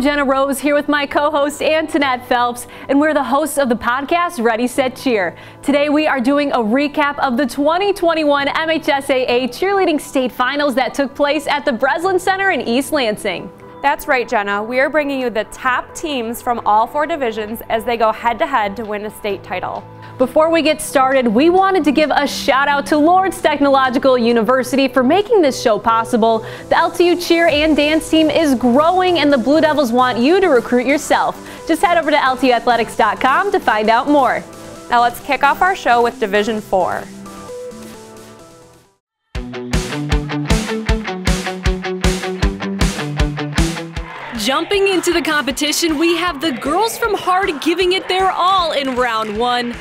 I'm Genna Rose here with my co-host Antonette Phelps, and we're the hosts of the podcast Ready, Set, Cheer. Today we are doing a recap of the 2021 MHSAA cheerleading state finals that took place at the Breslin Center in East Lansing. That's right, Genna. We are bringing you the top teams from all four divisions as they go head to head to win a state title. Before we get started, we wanted to give a shout out to Lawrence Technological University for making this show possible. The LTU cheer and dance team is growing and the Blue Devils want you to recruit yourself. Just head over to LTUathletics.com to find out more. Now let's kick off our show with Division 4. Jumping into the competition, we have the girls from Hart giving it their all in round one.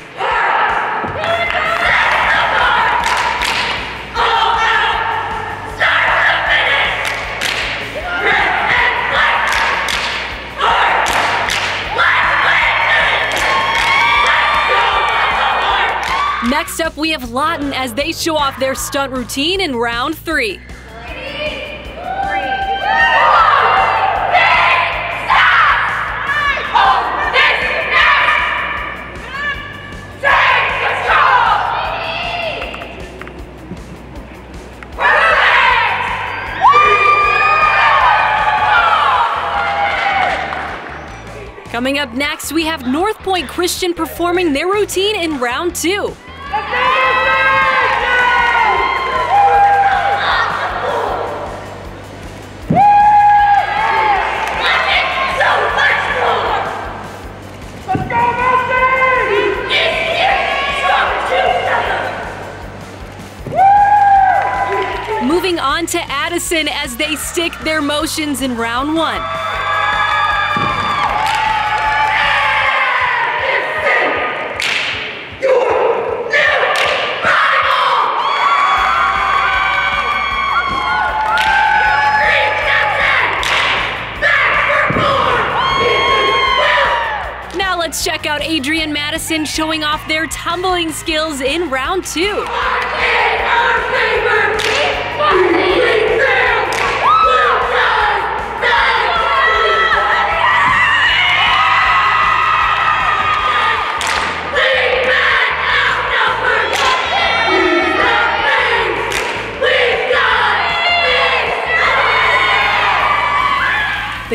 Next up, we have Lawton as they show off their stunt routine in round three. Coming up next, we have NorthPointe Christian performing their routine in round two. Moving on to Addison as they stick their motions in round one. Adrian Madison showing off their tumbling skills in round two.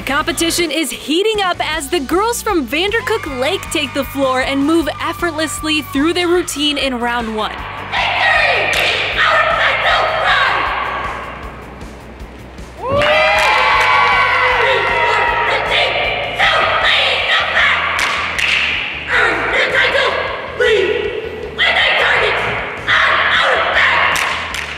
Competition is heating up as the girls from Vandercook Lake take the floor and move effortlessly through their routine in round one.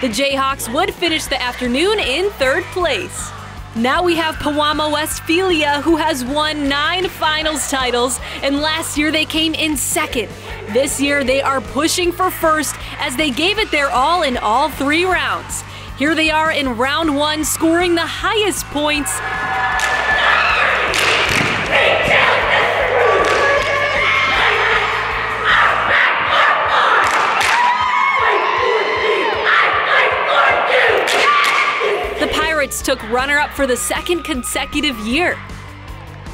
The Jayhawks would finish the afternoon in third place. Now we have Pewamo Westphalia, who has won nine finals titles, and last year they came in second. This year they are pushing for first as they gave it their all in all three rounds. Here they are in round one, scoring the highest points. Pirates took runner up for the second consecutive year.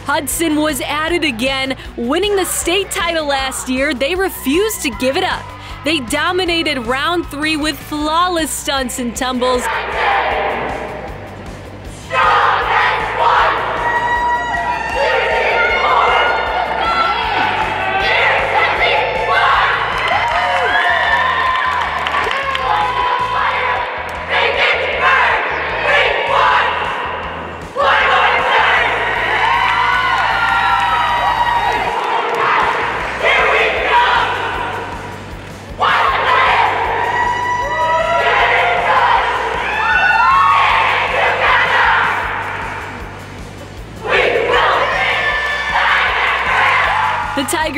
Hudson was at it again, winning the state title last year. They refused to give it up. They dominated round three with flawless stunts and tumbles.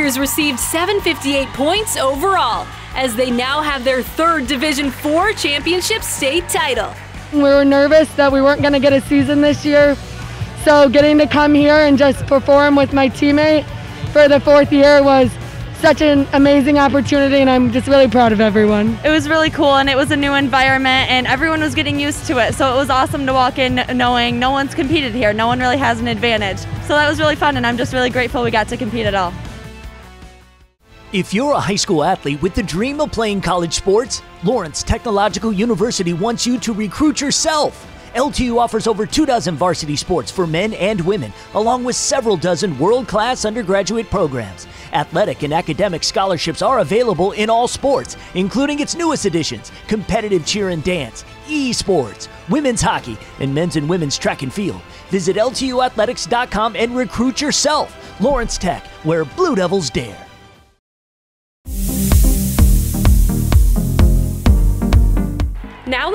The Tigers received 758 points overall as they now have their third Division 4 championship state title. We were nervous that we weren't going to get a season this year, so getting to come here and just perform with my teammate for the fourth year was such an amazing opportunity, and I'm just really proud of everyone. It was really cool, and it was a new environment, and everyone was getting used to it. So it was awesome to walk in knowing no one's competed here. No one really has an advantage. So that was really fun, and I'm just really grateful we got to compete at all. If you're a high school athlete with the dream of playing college sports, Lawrence Technological University wants you to recruit yourself. LTU offers over two dozen varsity sports for men and women, along with several dozen world class undergraduate programs. Athletic and academic scholarships are available in all sports, including its newest additions competitive cheer and dance, esports, women's hockey, and men's and women's track and field. Visit LTUathletics.com and recruit yourself. Lawrence Tech, where Blue Devils dare.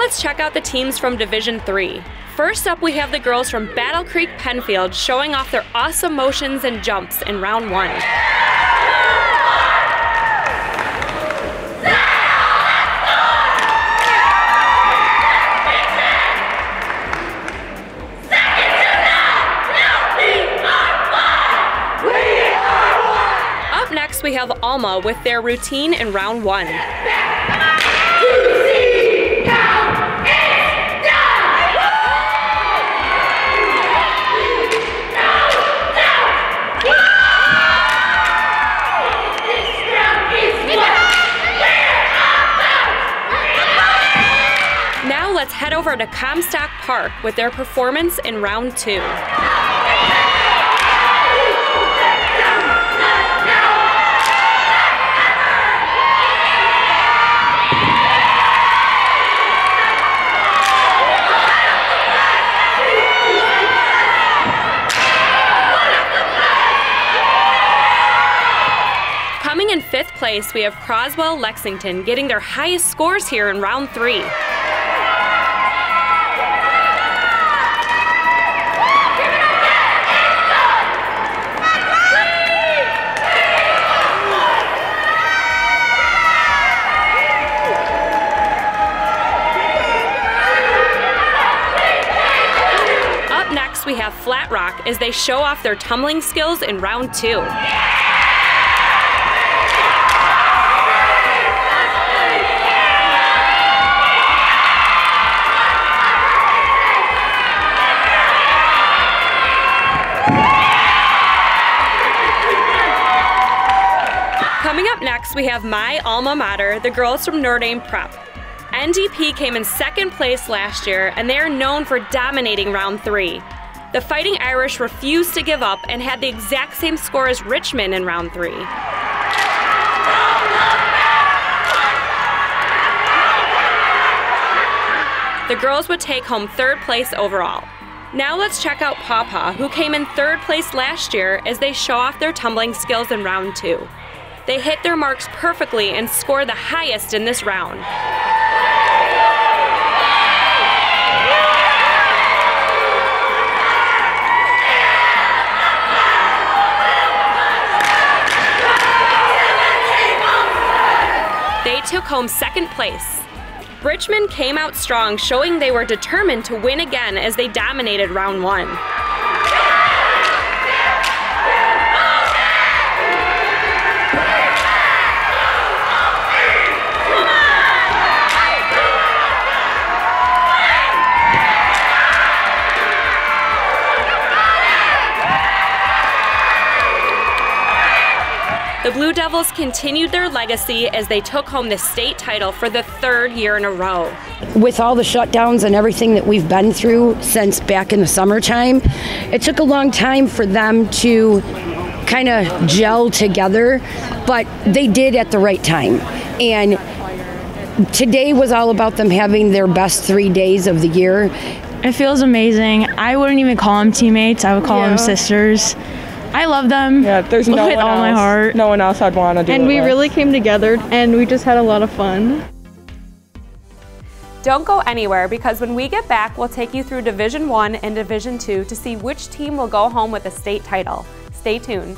Let's check out the teams from Division 3. First up, we have the girls from Battle Creek Pennfield showing off their awesome motions and jumps in round one. Up next, we have Alma with their routine in round one. Let's head over to Comstock Park with their performance in round two. Coming in fifth place, we have Croswell Lexington getting their highest scores here in round three. Flat Rock as they show off their tumbling skills in round two. Coming up next, we have my alma mater, the girls from Notre Dame Prep. NDP came in second place last year, and they are known for dominating round three. The Fighting Irish refused to give up and had the exact same score as Richmond in round three. The girls would take home third place overall. Now let's check out Paw Paw, who came in third place last year as they show off their tumbling skills in round two. They hit their marks perfectly and score the highest in this round. Took home second place. Richmond came out strong, showing they were determined to win again as they dominated round one. The Blue Devils continued their legacy as they took home the state title for the third year in a row. with all the shutdowns and everything that we've been through since back in the summertime, it took a long time for them to kind of gel together, but they did at the right time. And today was all about them having their best three days of the year. It feels amazing. I wouldn't even call them teammates. I would call Yeah. them sisters. I love them Yeah, there's no with one all else. my heart. No one else I'd want to do and it we with. really came together and we just had a lot of fun. Don't go anywhere because when we get back, we'll take you through Division 1 and Division 2 to see which team will go home with a state title. Stay tuned.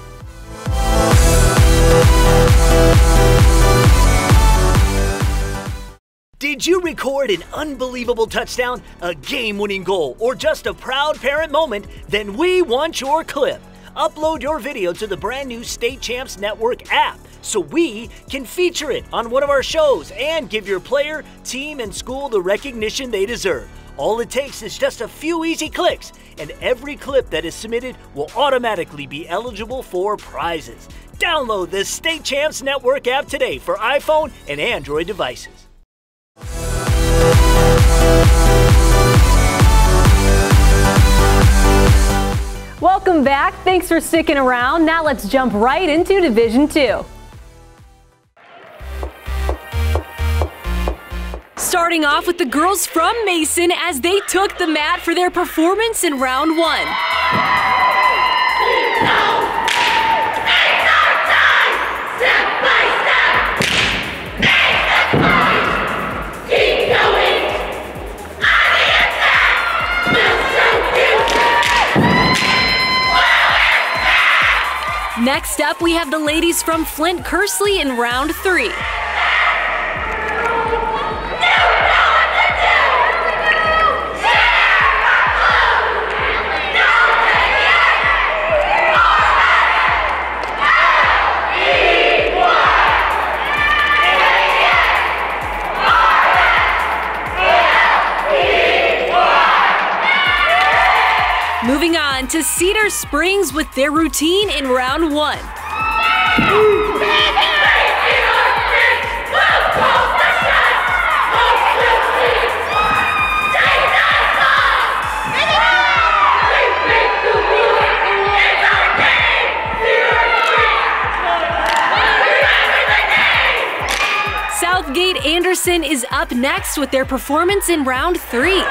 Did you record an unbelievable touchdown, a game winning goal, or just a proud parent moment? Then we want your clip. Upload your video to the brand new State Champs Network app. so we can feature it on one of our shows and give your player, team, and school the recognition they deserve. All it takes is just a few easy clicks, and every clip that is submitted will automatically be eligible for prizes. Download the State Champs Network app today for iPhone and Android devices. Welcome back. Thanks for sticking around. Now let's jump right into Division 2. Starting off with the girls from Mason as they took the mat for their performance in round one. Next up, we have the ladies from Flint Kearsley in round three. To Cedar Springs with their routine in round one. Southgate Anderson is up next with their performance in round three.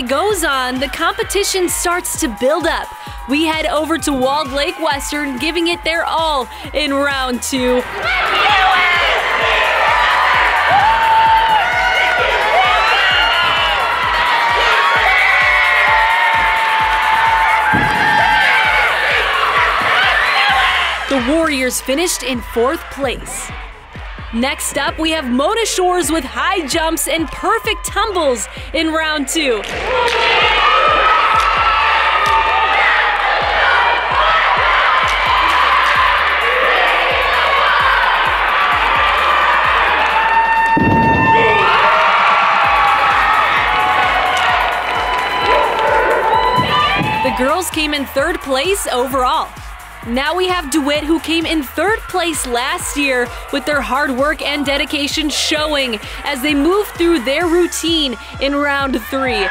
Day goes on, the competition starts to build up. We head over to Walled Lake Western, giving it their all in round two. The Warriors finished in fourth place. Next up, we have Mona Shores with high jumps and perfect tumbles in round two. The girls came in third place overall. Now we have DeWitt, who came in third place last year with their hard work and dedication showing as they move through their routine in round three.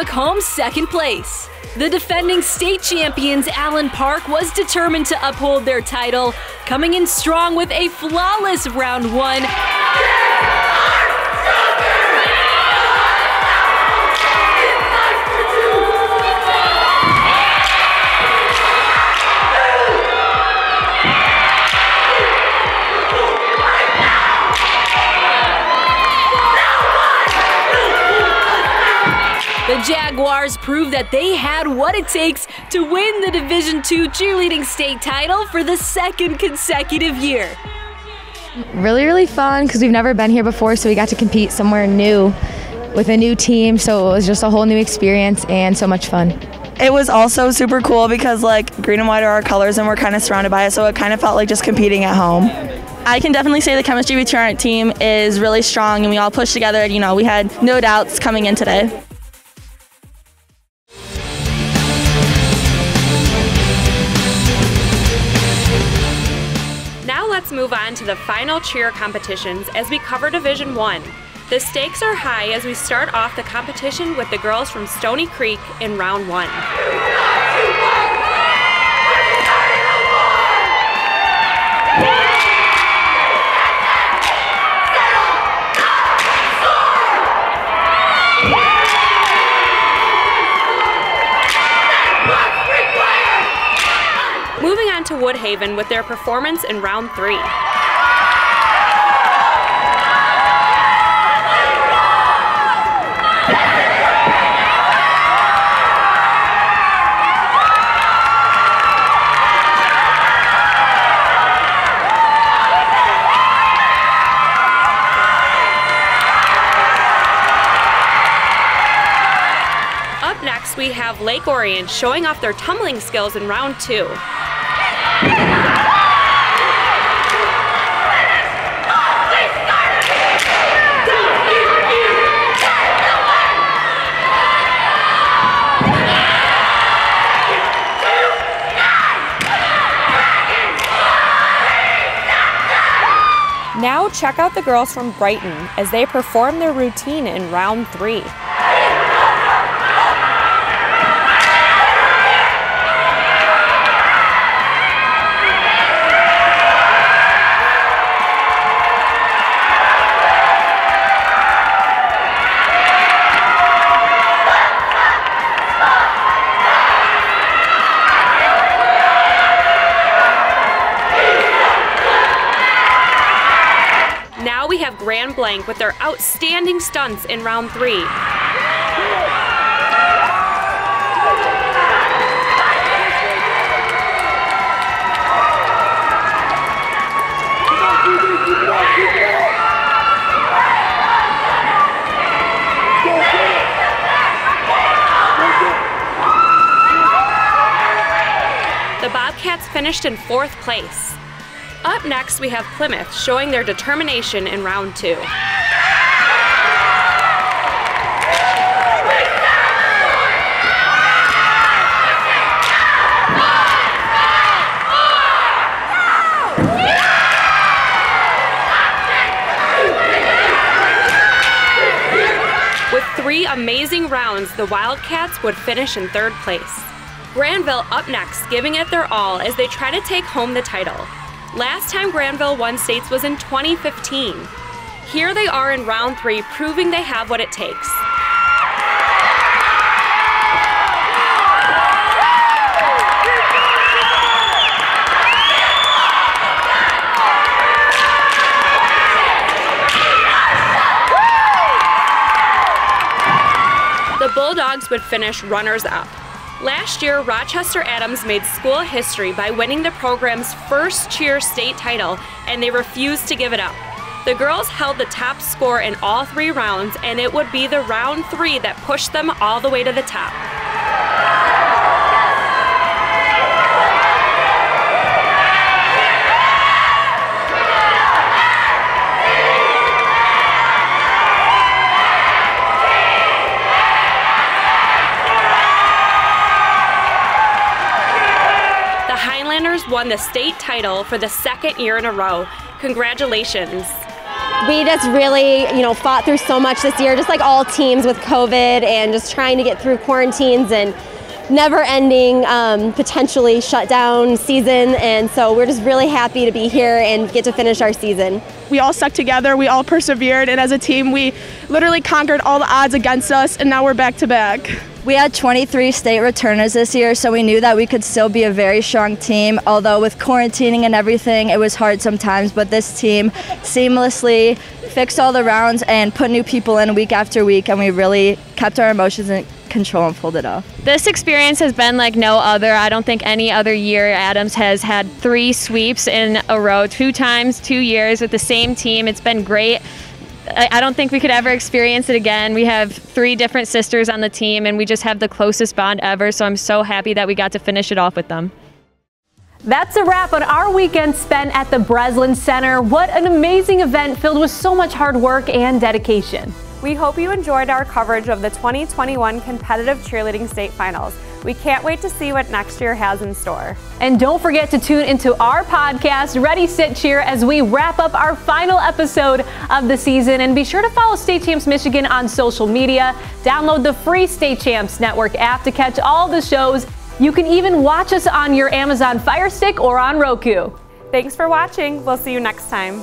Took home second place. The defending state champions, Allen Park, was determined to uphold their title, coming in strong with a flawless round one. Jaguars proved that they had what it takes to win the Division II cheerleading state title for the second consecutive year. Really, really fun because we've never been here before, so we got to compete somewhere new with a new team. So it was just a whole new experience and so much fun. It was also super cool because like green and white are our colors and we're kind of surrounded by it, so it kind of felt like just competing at home. I can definitely say the chemistry between our team is really strong and we all pushed together. You know, we had no doubts coming in today. Let's move on to the final cheer competitions as we cover Division 1. The stakes are high as we start off the competition with the girls from Stoney Creek in round 1. Woodhaven with their performance in round three. Up next, we have Lake Orion showing off their tumbling skills in round two. Now check out the girls from Brighton as they perform their routine in round three. Blanc with their outstanding stunts in round three. The Bobcats finished in fourth place. Up next, we have Plymouth showing their determination in round two. With three amazing rounds, the Wildcats would finish in third place. Grandville up next, giving it their all as they try to take home the title. Last time Grandville won states was in 2015. Here they are in round three, proving they have what it takes. The Bulldogs would finish runners up. Last year, Rochester Adams made school history by winning the program's first cheer state title, and they refused to give it up. The girls held the top score in all three rounds, and it would be the round three that pushed them all the way to the top. Won the state title for the second year in a row. Congratulations. We just really, you know, fought through so much this year, just like all teams with COVID and just trying to get through quarantines and never ending, um, potentially shut down season. And so we're just really happy to be here and get to finish our season. We all stuck together, we all persevered, and as a team, we literally conquered all the odds against us, and now we're back to back. We had 23 state returners this year, so we knew that we could still be a very strong team. Although with quarantining and everything, it was hard sometimes, but this team seamlessly fixed all the rounds and put new people in week after week, and we really kept our emotions in control and pulled it off. This experience has been like no other. I don't think any other year Adams has had three sweeps in a row, two times, two years with the same team. It's been great. I don't think we could ever experience it again. We have three different sisters on the team, and we just have the closest bond ever. So I'm so happy that we got to finish it off with them. That's a wrap on our weekend spent at the Breslin Center. What an amazing event filled with so much hard work and dedication. We hope you enjoyed our coverage of the 2021 competitive cheerleading state finals. We can't wait to see what next year has in store. And don't forget to tune into our podcast, Ready, Set, Cheer, as we wrap up our final episode of the season. And be sure to follow State Champs Michigan on social media. Download the free State Champs Network app to catch all the shows. You can even watch us on your Amazon Fire Stick or on Roku. Thanks for watching. We'll see you next time.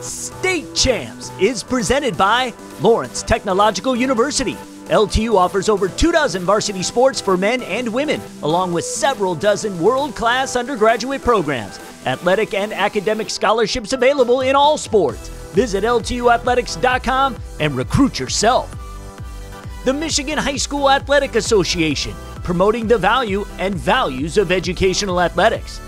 State Champs is presented by Lawrence Technological University, LTU offers over two dozen varsity sports for men and women, along with several dozen world class undergraduate programs. Athletic and academic scholarships available in all sports. Visit LTUathletics.com and recruit yourself. The Michigan High School Athletic Association, promoting the value and values of educational athletics.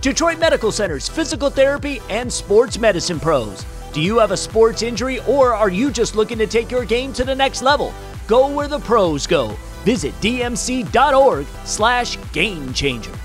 Detroit Medical Center's physical therapy and sports medicine pros. Do you have a sports injury or are you just looking to take your game to the next level? Go where the pros go. Visit dmc.org slash game changer.